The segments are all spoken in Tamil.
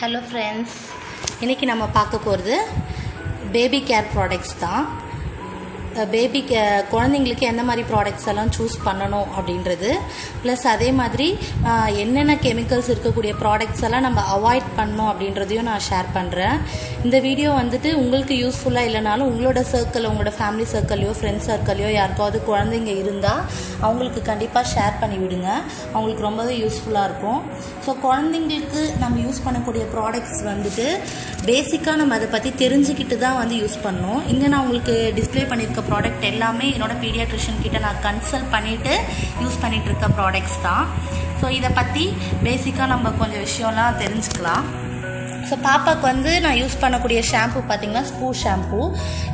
ஹலோ ஃப்ரெண்ட்ஸ் இன்றைக்கி நம்ம பார்க்க போகிறது பேபி கேர் ப்ராடக்ட்ஸ் தான். பேபி குழந்தைங்களுக்கு எந்த மாதிரி ப்ராடக்ட்ஸ் எல்லாம் சூஸ் பண்ணணும் அப்படின்றது. ப்ளஸ் அதே மாதிரி என்னென்ன கெமிக்கல்ஸ் இருக்கக்கூடிய ப்ராடக்ட்ஸ் எல்லாம் நம்ம அவாய்ட் பண்ணணும் அப்படின்றதையும் நான் ஷேர் பண்ணுறேன் இந்த வீடியோ வந்துட்டு உங்களுக்கு யூஸ்ஃபுல்லாக இல்லைனாலும் உங்களோட சர்க்கிள் உங்களோட ஃபேமிலி சர்க்கிளையோ ஃப்ரெண்ட்ஸ் சர்க்கிளையோ யாருக்காவது குழந்தைங்க இருந்தால் அவங்களுக்கு கண்டிப்பாக ஷேர் பண்ணி விடுங்க. அவங்களுக்கு ரொம்பவே யூஸ்ஃபுல்லாக இருக்கும். ஸோ குழந்தைங்களுக்கு நம்ம யூஸ் பண்ணக்கூடிய ப்ராடக்ட்ஸ் வந்துட்டு பேசிக்காக நம்ம அதை பற்றி தெரிஞ்சுக்கிட்டு தான் வந்து யூஸ் பண்ணோம். இங்கே நான் உங்களுக்கு டிஸ்ப்ளே பண்ணியிருக்க ப்ராடக்ட் எல்லாமே என்னோட பீடியாட்ரிஷியன் கிட்ட நான் கன்சல்ட் பண்ணிவிட்டு யூஸ் பண்ணிகிட்டு இருக்க ப்ராடக்ட்ஸ் தான். ஸோ இதை பற்றி பேசிக்காக நம்ம கொஞ்சம் விஷயம்லாம் தெரிஞ்சுக்கலாம். ஸோ பாப்பாவுக்கு வந்து நான் யூஸ் பண்ணக்கூடிய ஷாம்பு பார்த்தீங்கன்னா ஸ்பூ ஷாம்பு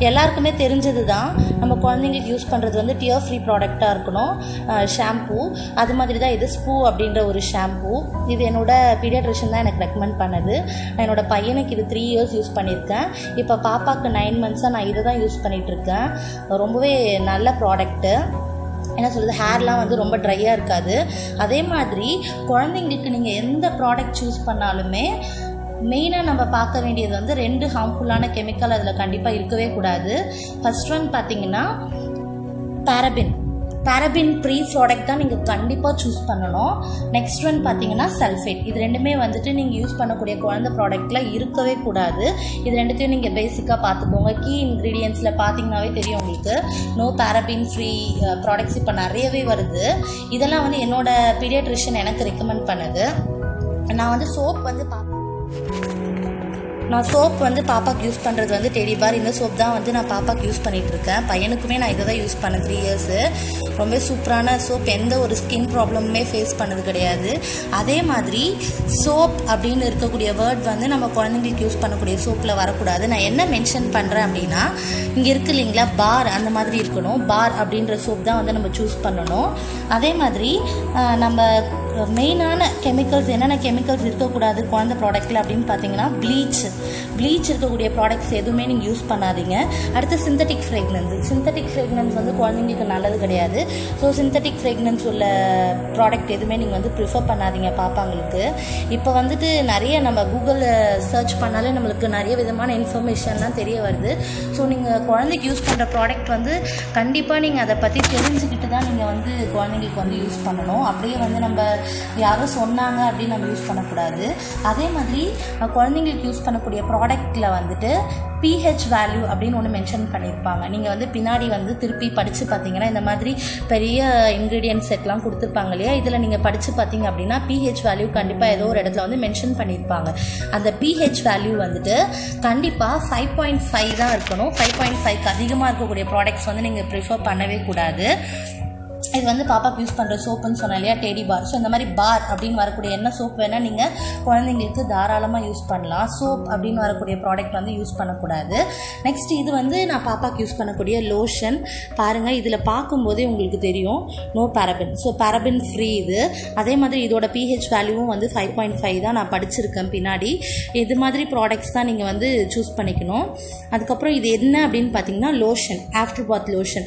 எல்லாருக்குமே தெரிஞ்சது தான் நம்ம குழந்தைங்களுக்கு யூஸ் பண்ணுறது வந்து டியர் ஃப்ரீ ப்ராடக்டாக இருக்கணும். ஷாம்பு அது மாதிரி தான் இது ஸ்பூ அப்படின்ற ஒரு ஷாம்பு இது என்னோடய பீடியாட்ரிஷன் தான் எனக்கு ரெக்கமெண்ட் பண்ணது. நான் என்னோட பையனுக்கு இது த்ரீ இயர்ஸ் யூஸ் பண்ணியிருக்கேன். இப்போ பாப்பாவுக்கு நைன் மந்த்ஸாக நான் இதை தான் யூஸ் பண்ணிகிட்ருக்கேன் ரொம்பவே நல்ல ப்ராடக்ட்டு என்ன சொல்கிறது ஹேர்லாம் வந்து ரொம்ப ட்ரையாக இருக்காது. அதே மாதிரி குழந்தைங்களுக்கு நீங்கள் எந்த ப்ராடக்ட் சூஸ் பண்ணாலுமே மெயினாக நம்ம பார்க்க வேண்டியது வந்து ரெண்டு ஹார்ம்ஃபுல்லான கெமிக்கல் அதில் கண்டிப்பாக இருக்கவே கூடாது. ஃபர்ஸ்ட் ஒன் பார்த்தீங்கன்னா பேரபின் பேரபின் ப்ரீ ப்ராடக்ட் தான் நீங்கள் கண்டிப்பாக சூஸ் பண்ணணும். நெக்ஸ்ட் ஒன் பார்த்தீங்கன்னா சல்ஃபேட் இது ரெண்டுமே வந்துட்டு நீங்கள் யூஸ் பண்ணக்கூடிய குழந்தை ப்ராடக்ட்டில் இருக்கவே கூடாது. இது ரெண்டுத்தையும் நீங்கள் பேசிக்காக பார்த்துக்கோங்க. கீ இன்க்ரீடியன்ஸில் பார்த்தீங்கன்னாவே தெரியும் உங்களுக்கு. நோ பேரபின் ஃப்ரீ ப்ராடக்ட்ஸ் இப்போ நிறையவே வருது. இதெல்லாம் வந்து என்னோட பீடியாட்ரிஷியன் எனக்கு ரெக்கமெண்ட் பண்ணுது. நான் வந்து சோப் வந்து பா நான் சோப் வந்து பாப்பாக்கு யூஸ் பண்ணுறது வந்து டெடி பார் இந்த சோப் தான் வந்து நான் பாப்பாக்கு யூஸ் பண்ணிட்டு இருக்கேன் பையனுக்குமே நான் இதை தான் யூஸ் பண்ணேன் த்ரீ இயர்ஸு ரொம்ப சூப்பரான சோப் எந்த ஒரு ஸ்கின் ப்ராப்ளமுமே ஃபேஸ் பண்ணது கிடையாது. அதே மாதிரி சோப் அப்படின்னு இருக்கக்கூடிய வேர்ட் வந்து நம்ம குழந்தைங்களுக்கு யூஸ் பண்ணக்கூடிய சோப்பில் வரக்கூடாது. நான் என்ன மென்ஷன் பண்ணுறேன் அப்படின்னா இங்கே இருக்கு இல்லைங்களா பார் அந்த மாதிரி இருக்கணும். பார் அப்படின்ற சோப் தான் வந்து நம்ம சூஸ் பண்ணணும். அதே மாதிரி நம்ம மெயினான கெமிக்கல்ஸ் என்னென்ன கெமிக்கல்ஸ் இருக்கக்கூடாது குழந்தை ப்ராடக்ட்டில் அப்படின்னு பார்த்தீங்கன்னா ப்ளீச் ப்ளீச் இருக்கக்கூடிய ப்ராடக்ட்ஸ் எதுவுமே நீங்கள் யூஸ் பண்ணாதீங்க. அடுத்து சிந்தட்டிக் ஃப்ரேக்னன்ஸ் சிந்தட்டிக் ஃப்ரேக்னன்ஸ் வந்து குழந்தைங்களுக்கு நல்லது கிடையாது. ஸோ சிந்தட்டிக் ஃப்ரேக்னன்ஸ் உள்ள ப்ராடக்ட் எதுவுமே நீங்கள் வந்து ப்ரிஃபர் பண்ணாதீங்க பாப்பாங்களுக்கு. இப்போ வந்துட்டு நிறைய நம்ம கூகுளில் சர்ச் பண்ணாலே நம்மளுக்கு நிறைய விதமான இன்ஃபர்மேஷன்லாம் தெரிய வருது. ஸோ நீங்கள் குழந்தைக்கு யூஸ் பண்ணுற ப்ராடக்ட் வந்து கண்டிப்பாக நீங்கள் அதை பற்றி தெரிஞ்சுக்கிட்டு தான் நீங்கள் வந்து குழந்தைங்களுக்கு வந்து யூஸ் பண்ணணும். அப்படியே வந்து நம்ம யாரோ சொன்னாங்க அப்படின்னு நம்ம யூஸ் பண்ணக்கூடாது. அதே மாதிரி குழந்தைங்களுக்கு யூஸ் பண்ணக்கூடிய ப்ராடக்ட்டில் வந்துட்டு பிஹெச் வேல்யூ அப்படின்னு ஒன்று மென்ஷன் பண்ணியிருப்பாங்க நீங்கள் வந்து பின்னாடி வந்து திருப்பி படித்து பார்த்தீங்கன்னா இந்த மாதிரி பெரிய இன்க்ரீடியன்ஸ் செட்லாம் கொடுத்துருப்பாங்க இல்லையா? இதில் நீங்கள் படித்து பார்த்தீங்க அப்படின்னா பிஹெச் வேல்யூ கண்டிப்பாக ஏதோ ஒரு இடத்துல வந்து மென்ஷன் பண்ணியிருப்பாங்க அந்த பிஹெச் வேல்யூ வந்துட்டு கண்டிப்பாக ஃபைவ் பாயிண்ட் ஃபைவ் தான் இருக்கணும். ஃபைவ் பாயிண்ட் ஃபைவ்க்கு அதிகமாக இருக்கக்கூடிய ப்ராடக்ட்ஸ் வந்து நீங்கள் ப்ரிஃபர் பண்ணவே கூடாது. இது வந்து பாப்பாவுக்கு யூஸ் பண்ணுற சோப்புன்னு சொன்னேன் இல்லையா? டெடி பார் ஸோ இந்த மாதிரி பார் அப்படின்னு வரக்கூடிய என்ன சோப் வேணால் நீங்கள் குழந்தைங்களுக்கு தாராளமாக யூஸ் பண்ணலாம். சோப் அப்படின்னு வரக்கூடிய ப்ராடக்ட் வந்து யூஸ் பண்ணக்கூடாது. நெக்ஸ்ட் இது வந்து நான் பாப்பாவுக்கு யூஸ் பண்ணக்கூடிய லோஷன் பாருங்கள் இதில் பார்க்கும்போதே உங்களுக்கு தெரியும். No paraben so paraben free இது. அதே மாதிரி இதோட பிஹெச் வேல்யூவும் வந்து ஃபைவ் பாயிண்ட் ஃபைவ் தான் நான் படிச்சிருக்கேன் பின்னாடி. இது மாதிரி ப்ராடக்ட்ஸ் தான் நீங்கள் வந்து சூஸ் பண்ணிக்கணும். அதுக்கப்புறம் இது என்ன அப்படின்னு பார்த்தீங்கன்னா லோஷன் ஆஃப்டர் பாத் லோஷன்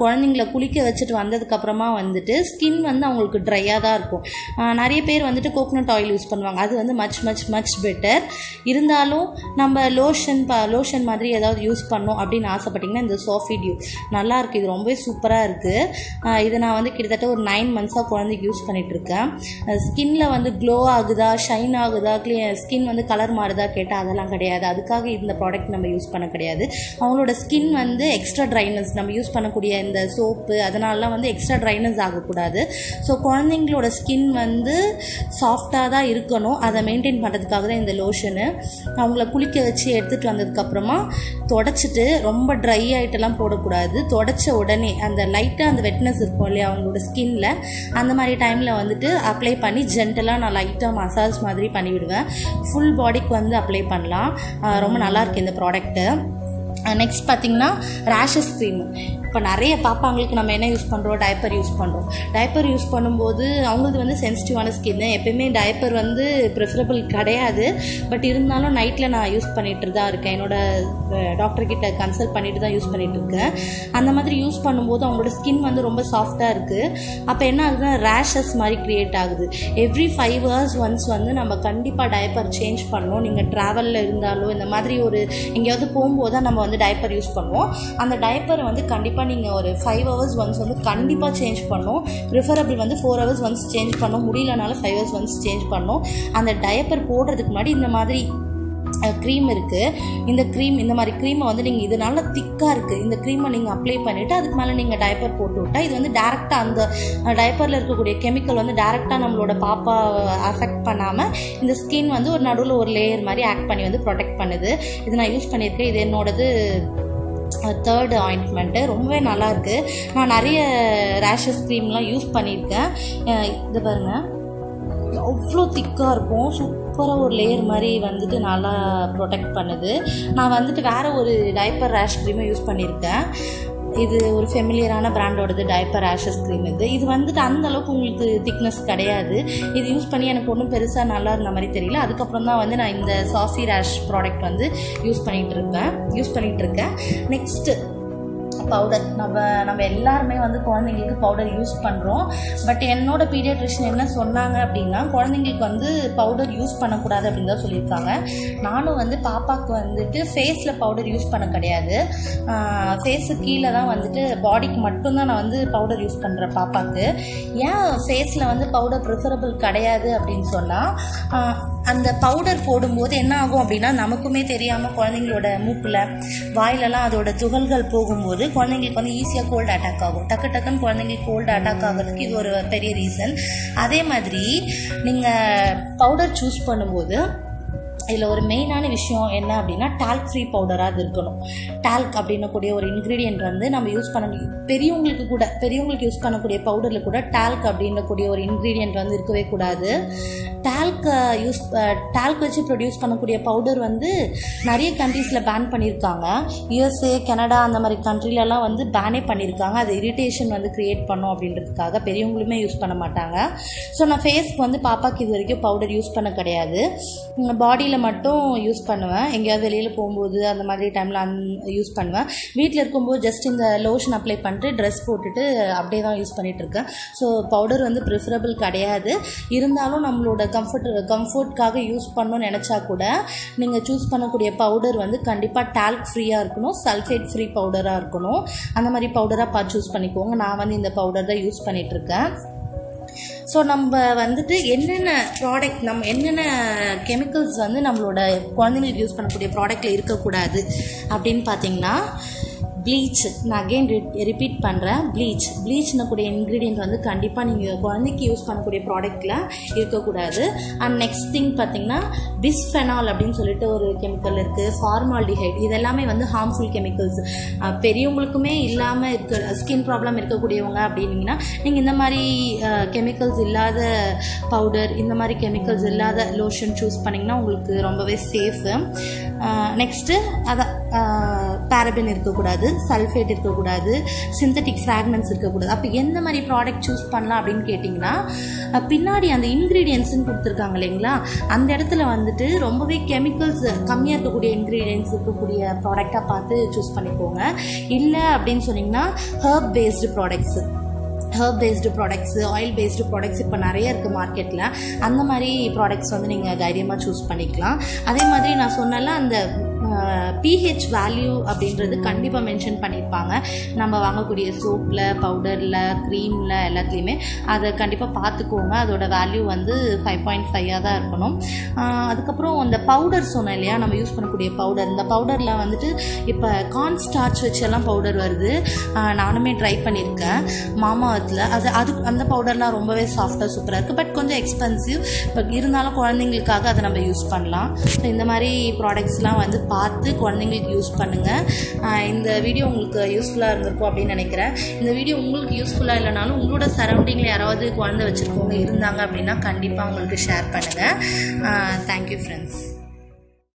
குழந்தைங்கள குளிக்க வச்சுட்டு அப்புறமா வந்துட்டு ஸ்கின் வந்து அவங்களுக்கு ட்ரையாக தான் இருக்கும். நிறைய பேர் வந்துட்டு கோகோனட் ஆயில் யூஸ் பண்ணுவாங்க. அது வந்து மச் மச் மச் பெட்டர் இருந்தாலும் நம்ம லோஷன் ப லோஷன் மாதிரி ஏதாவது யூஸ் பண்ணோம் அப்படின்னு ஆசைப்பட்டிங்கன்னா இந்த சோஃபி டியூ நல்லா இது ரொம்பவே சூப்பராக இருக்குது இதை நான் வந்து கிட்டத்தட்ட ஒரு நைன் மந்த்ஸாக குழந்தைக்கு யூஸ் பண்ணிகிட்ருக்கேன் இருக்கேன். ஸ்கின்ல வந்து க்ளோ ஆகுதா ஷைன் ஆகுதா ஸ்கின் வந்து கலர் மாறுதா கேட்டால் அதெல்லாம் கிடையாது. அதுக்காக இந்த ப்ராடக்ட் நம்ம யூஸ் பண்ண கிடையாது. அவங்களோட ஸ்கின் வந்து எக்ஸ்ட்ரா ட்ரைனஸ் நம்ம யூஸ் பண்ணக்கூடிய இந்த சோப்பு அதனாலலாம் வந்து எக்ஸ்ட்ரா ட்ரைனஸ் ஆகக்கூடாது. ஸோ குழந்தைங்களோட ஸ்கின் வந்து சாஃப்டாக தான் இருக்கணும். அதை மெயின்டைன் பண்ணுறதுக்காக தான் இந்த லோஷனு அவங்கள குளிக்க வச்சு எடுத்துகிட்டு வந்ததுக்கப்புறமா தொடச்சிட்டு ரொம்ப ட்ரை ஆகிட்டெல்லாம் போடக்கூடாது. தொடச்ச உடனே அந்த லைட்டாக அந்த வெட்னஸ் இருக்கும் இல்லையா அவங்களோட ஸ்கின்ல அந்த மாதிரி டைமில் வந்துட்டு அப்ளை பண்ணி ஜென்டலாக நான் லைட்டாக மசாஜ் மாதிரி பண்ணிவிடுவேன். ஃபுல் பாடிக்கு வந்து அப்ளை பண்ணலாம். ரொம்ப நல்லாயிருக்கு இந்த ப்ராடக்ட்டு நெக்ஸ்ட் பார்த்தீங்கன்னா ரேஷஸ் க்ரீம் இப்போ நிறைய பாப்பாங்களுக்கு நம்ம என்ன யூஸ் பண்ணுறோம் டயப்பர் யூஸ் பண்ணுறோம் டயப்பர் யூஸ் பண்ணும்போது அவங்களுக்கு வந்து சென்சிட்டிவான ஸ்கின் எப்பயுமே டயப்பர் வந்து ப்ரிஃபரபிள் கிடையாது. பட் இருந்தாலும் நைட்டில் நான் யூஸ் பண்ணிகிட்டு தான் இருக்கேன். என்னோட டாக்டர்கிட்ட கன்சல்ட் பண்ணிட்டு தான் யூஸ் பண்ணிகிட்டு இருக்கேன். அந்த மாதிரி யூஸ் பண்ணும்போது அவங்களோட ஸ்கின் வந்து ரொம்ப சாஃப்டாக இருக்குது அப்போ என்ன ஆகுதுன்னா ரேஷஸ் மாதிரி க்ரியேட் ஆகுது. எவ்ரி ஃபைவ் ஹவர்ஸ் ஒன்ஸ் வந்து நம்ம கண்டிப்பாக டயப்பர் சேஞ்ச் பண்ணணும். நீங்கள் ட்ராவலில் இருந்தாலோ இந்த மாதிரி ஒரு எங்கேயாவது போகும்போது தான் நம்ம வந்து டயப்பர் யூஸ் பண்ணுவோம். அந்த டயப்பர் வந்து கண்டிப்பாக நீங்கள் ஒரு ஃபைவ் ஹவர்ஸ் ஒன்ஸ் வந்து கண்டிப்பாக சேஞ்ச் பண்ணணும் ப்ரிஃபரபிள் வந்து ஃபோர் ஹவர்ஸ் ஒன்ஸ் சேஞ்ச் பண்ணும். முடியலனாலும் ஃபைவ் ஹவர்ஸ் ஒன்ஸ் சேஞ்ச் பண்ணும். அந்த டயப்பர் போடுறதுக்கு முன்னாடி இந்த மாதிரி க்ரீம் இருக்குது இந்த க்ரீம் இந்த மாதிரி க்ரீமை வந்து நீங்கள் இது நல்லா திக்காக இருக்குது இந்த க்ரீமை நீங்கள் அப்ளை பண்ணிவிட்டு அதுக்கு மேலே நீங்கள் டயப்பர் போட்டு விட்டால் இது வந்து டேரெக்டாக அந்த டயப்பரில் இருக்கக்கூடிய கெமிக்கல் வந்து டேரெக்டாக நம்மளோட பாப்பா அஃபெக்ட் பண்ணாமல் இந்த ஸ்கின் வந்து ஒரு நடுவில் ஒரு லேயர் மாதிரி ஆக்ட் பண்ணி வந்து ப்ரொடெக்ட் பண்ணுது. இது நான் யூஸ் பண்ணியிருக்கேன். இது என்னோடது தேர்டு ஆயின்மெண்ட்டு ரொம்பவே நல்லாயிருக்கு. நான் நிறைய ரேஷஸ் க்ரீம்லாம் யூஸ் பண்ணியிருக்கேன். இது பாருங்கள் அவ்வளோ திக்காக இருக்கும். சூப்பராக ஒரு லேயர் மாதிரி வந்துட்டு நல்லா ப்ரொடெக்ட் பண்ணுது. நான் வந்துட்டு வேறு ஒரு டைப்பர் ரேஷ் க்ரீமை யூஸ் பண்ணியிருக்கேன். இது ஒரு ஃபெமிலியரான பிராண்டோடது டைப்பர் ஆஷஸ் க்ரீம் இது. இது வந்துட்டு அந்த அளவுக்கு உங்களுக்கு திக்னஸ் கிடையாது. இது யூஸ் பண்ணி எனக்கு ஒன்றும் பெருசாக நல்லா இருந்த மாதிரி தெரியல. அதுக்கப்புறம் தான் வந்து நான் இந்த சாஃபி ரேஷ் ப்ராடக்ட் வந்து யூஸ் பண்ணிகிட்டு இருப்பேன் யூஸ் பண்ணிகிட்டு இருக்கேன். நெக்ஸ்ட்டு பவுடர் நம்ம நம்ம எல்லாருமே வந்து குழந்தைங்களுக்கு பவுடர் யூஸ் பண்ணுறோம் பட் என்னோட பீடியாட்ரிஷன் என்ன சொன்னாங்க அப்படின்னா குழந்தைங்களுக்கு வந்து பவுடர் யூஸ் பண்ணக்கூடாது அப்படின்னு தான் சொல்லியிருக்காங்க. நானும் வந்து பாப்பாவுக்கு வந்துட்டு ஃபேஸில் பவுடர் யூஸ் பண்ண கிடையாது. ஃபேஸு கீழே தான் வந்துட்டு பாடிக்கு மட்டும்தான் நான் வந்து பவுடர் யூஸ் பண்ணுறேன் பாப்பாவுக்கு ஏன் ஃபேஸில் வந்து பவுடர் ப்ரிஃபரபிள் கிடையாது அப்படின்னு சொன்னால் அந்த பவுடர் போடும்போது என்ன ஆகும் அப்படின்னா நமக்குமே தெரியாமல் குழந்தைங்களோட மூக்கில் வாயிலெல்லாம் அதோட துகள்கள் போகும்போது குழந்தைங்களுக்கு வந்து ஈஸியாக கோல்டு அட்டாக் ஆகும். டக்கு டக்குன்னு குழந்தைங்களுக்கு கோல்டு அட்டாக் ஆகிறதுக்கு இது ஒரு பெரிய ரீசன் அதே மாதிரி நீங்கள் பவுடர் சூஸ் பண்ணும்போது இதில் ஒரு மெயினான விஷயம் என்ன அப்படின்னா டால்க் ஃப்ரீ பவுடராக அது இருக்கணும். டால்க் அப்படின்னக்கூடிய ஒரு இன்க்ரீடியன்ட் வந்து நம்ம யூஸ் பண்ண பெரியவங்களுக்கு கூட பெரியவங்களுக்கு யூஸ் பண்ணக்கூடிய பவுடரில் கூட டால்க் அப்படின்னக்கூடிய ஒரு இன்க்ரீடியன்ட் வந்து இருக்கவே கூடாது. டால்க் யூஸ் டால்க் வச்சு ப்ரொடியூஸ் பண்ணக்கூடிய பவுடர் வந்து நிறைய கண்ட்ரீஸில் பேன் பண்ணியிருக்காங்க யூஎஸ்ஏ கனடா அந்த மாதிரி கண்ட்ரிலலாம் வந்து பேனே பண்ணியிருக்காங்க அது இரிட்டேஷன் வந்து க்ரியேட் பண்ணும் அப்படின்றதுக்காக பெரியவங்களுமே யூஸ் பண்ண மாட்டாங்க. ஸோ நான் ஃபேஸ்க்கு வந்து பாப்பாக்கு இது வரைக்கும் பவுடர் யூஸ் பண்ண கிடையாது. பாடியில் மட்டும் யூஸ் பண்ணுவேன். எங்கேயாவது வெளியில் போகும்போது அந்த மாதிரி டைமில் அந் யூஸ் பண்ணுவேன். வீட்டில் இருக்கும்போது ஜஸ்ட் இந்த லோஷன் அப்ளை பண்ணிட்டு ட்ரெஸ் போட்டுட்டு அப்படியே தான் யூஸ் பண்ணிகிட்டு இருக்கேன். ஸோ பவுடர் வந்து ப்ரிஃபரபிள் கிடையாது. இருந்தாலும் நம்மளோட கம்ஃபர்ட் கம்ஃபர்ட்காக யூஸ் பண்ணணும்னு நினச்சா கூட நீங்கள் சூஸ் பண்ணக்கூடிய பவுடர் வந்து கண்டிப்பாக டால்க் ஃப்ரீயாக இருக்கணும். சல்ஃபேட் ஃப்ரீ பவுடராக இருக்கணும். அந்த மாதிரி பவுடராக பார்த்து சூஸ் பண்ணிக்கோங்க. நான் வந்து இந்த பவுடர் தான் யூஸ் பண்ணிகிட்ருக்கேன் ஸோ நம்ம வந்துட்டு என்னென்ன ப்ராடக்ட் நம்ம என்னென்ன கெமிக்கல்ஸ் வந்து நம்மளோட குழந்தைங்களுக்கு யூஸ் பண்ணக்கூடிய ப்ராடக்டில் இருக்கக்கூடாது அப்படின்னு பார்த்தீங்கன்னா ப்ளீச் நான் அகெயின் ரிப்பீட் பண்ணுறேன் ப்ளீச் ப்ளீச்னு கூடிய இன்க்ரீடியன்ட் வந்து கண்டிப்பாக நீங்கள் குழந்தைக்கு யூஸ் பண்ணக்கூடிய ப்ராடக்ட்டில் இருக்கக்கூடாது. அண்ட் நெக்ஸ்ட் திங் பார்த்தீங்கன்னா பிஸ்ஃபெனால் அப்படின்னு சொல்லிட்டு ஒரு கெமிக்கல் இருக்குது ஃபார்மால்டிஹைட் இதெல்லாமே வந்து ஹார்ம்ஃபுல் கெமிக்கல்ஸ் பெரியவங்களுக்குமே இல்லாமல் இருக்க ஸ்கின் ப்ராப்ளம் இருக்கக்கூடியவங்க அப்படின்னீங்கன்னா நீங்கள் இந்த மாதிரி கெமிக்கல்ஸ் இல்லாத பவுடர் இந்த மாதிரி கெமிக்கல்ஸ் இல்லாத லோஷன் சூஸ் பண்ணிங்கன்னா உங்களுக்கு ரொம்பவே சேஃபு நெக்ஸ்ட்டு அதான் பேரபின் இருக்கக்கூடாது சல்ஃபேட் இருக்கக்கூடாது சிந்தட்டிக் ஃப்ராக்மெண்ட்ஸ் இருக்கக்கூடாது. அப்போ எந்த மாதிரி ப்ராடக்ட் சூஸ் பண்ணலாம் அப்படின்னு கேட்டிங்கன்னா பின்னாடி அந்த இன்க்ரீடியன்ஸ்னு கொடுத்துருக்காங்க இல்லைங்களா? அந்த இடத்துல வந்துட்டு ரொம்பவே கெமிக்கல்ஸ் கம்மியாக இருக்கக்கூடிய இன்க்ரீடியன்ஸ் இருக்கக்கூடிய ப்ராடக்டாக பார்த்து சூஸ் பண்ணிக்கோங்க. இல்லை அப்படின்னு சொன்னிங்கன்னா herb based products herb based products oil based products இப்போ நிறைய இருக்குது மார்க்கெட்டில் அந்த மாதிரி ப்ராடக்ட்ஸ் வந்து நீங்கள் தைரியமாக சூஸ் பண்ணிக்கலாம். அதே மாதிரி நான் சொன்னல அந்த பிஹெச் வேல்யூ அப்படின்றது கண்டிப்பாக மென்ஷன் பண்ணியிருப்பாங்க நம்ம வாங்கக்கூடிய சோப்பில் பவுடரில் க்ரீமில் எல்லாத்துலேயுமே அதை கண்டிப்பாக பார்த்துக்கோங்க. அதோட வேல்யூ வந்து ஃபைவ் பாயிண்ட் ஃபைவாக தான் இருக்கணும். அதுக்கப்புறம் அந்த பவுடர் சொன்னேன் இல்லையா? நம்ம யூஸ் பண்ணக்கூடிய பவுடர் இந்த பவுடரில் வந்துட்டு இப்போ கார்ன் ஸ்டார்ச் வச்செல்லாம் பவுடர் வருது. நானுமே ட்ரை பண்ணியிருக்கேன் மாமாவத்தில் அது அது அந்த பவுடர்லாம் ரொம்பவே சாஃப்டாக சூப்பராக இருக்குது பட் கொஞ்சம் எக்ஸ்பென்சிவ் பட் இருந்தாலும் குழந்தைங்களுக்காக அதை நம்ம யூஸ் பண்ணலாம். ஸோ இந்த மாதிரி ப்ராடக்ட்ஸ்லாம் வந்து பார்த்து பார்த்து குழந்தைங்களுக்கு யூஸ் பண்ணுங்கள் இந்த வீடியோ உங்களுக்கு யூஸ்ஃபுல்லாக இருந்திருக்கும் அப்படின்னு நினைக்கிறேன். இந்த வீடியோ உங்களுக்கு யூஸ்ஃபுல்லாக இல்லைனாலும் உங்களோட சரௌண்டிங்கில் யாராவது குழந்தை வச்சுருக்கவங்க இருந்தாங்க அப்படின்னா கண்டிப்பாக உங்களுக்கு ஷேர் பண்ணுங்கள் தேங்க்யூ ஃப்ரெண்ட்ஸ்